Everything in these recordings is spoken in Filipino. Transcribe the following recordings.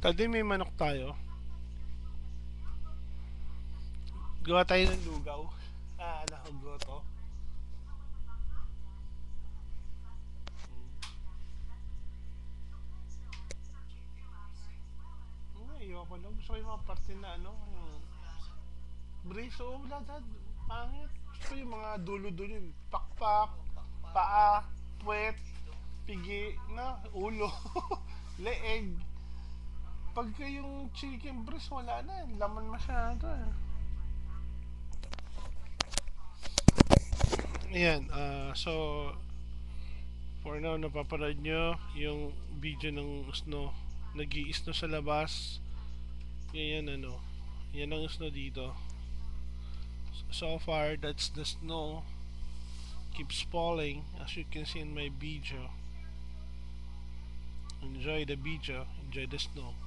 Tadi may manok tayo. Gawa tayo ng lugaw. Ah, nahugo to. Hmm, ayoko lang. Gusto ko yung mga parte na ano, brace o lahat. Pangit. Gusto ko yung mga dulo-dulo. Pakpak, paa, puwet, pigi, na, ulo, leeg. Pagka yung chicken breast, wala na. Laman masyado eh. Ayan, ah, so for now napapanood nyo yung video ng snow. Nag snow sa labas. Yan ano. Yan ang snow dito. So far that's the snow. Keeps falling as you can see in my video. Enjoy the video. Enjoy the snow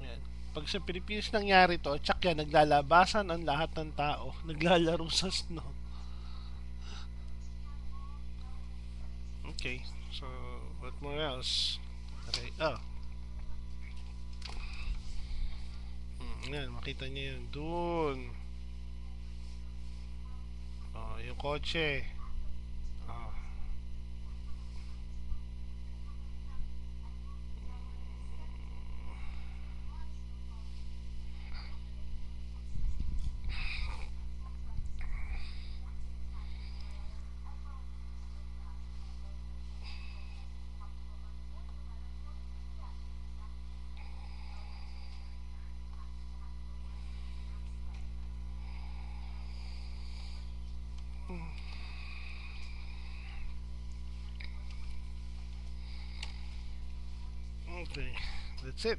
yan pag sa Pilipinas nangyari to tsak yan naglalabasan ang lahat ng tao naglalaro sa snow Okay, so what more else? Okay, oh. Hmm, yan, makita niyo yun. Doon. Oh, yung kotse. Okay, that's it.